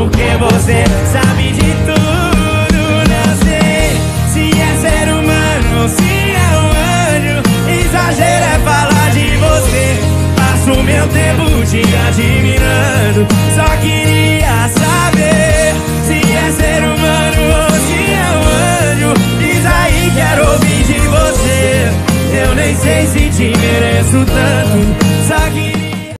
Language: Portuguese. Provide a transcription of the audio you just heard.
Porque você sabe de tudo né? Não sei se é ser humano ou se é um anjo Exagero é falar de você. Passo meu tempo te admirando. Só queria saber se é ser humano ou se é um anjo. Diz aí, quero ouvir de você. Eu nem sei se te mereço tanto. Só queria